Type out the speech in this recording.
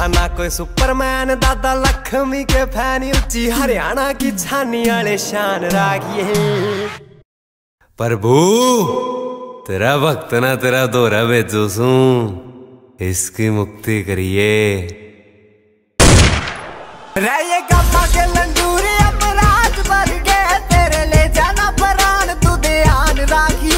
खाना कोई सुपरमैन दादा लक्ष्मी के फ़ैन उच्ची हरियाणा की छानी आले शान रागिए। प्रभु तेरा भक्त ना तेरा दौरा भेजो सू। इसकी मुक्ति करिए। के अपराध गए तेरे ले जाना तू ध्यान राखी।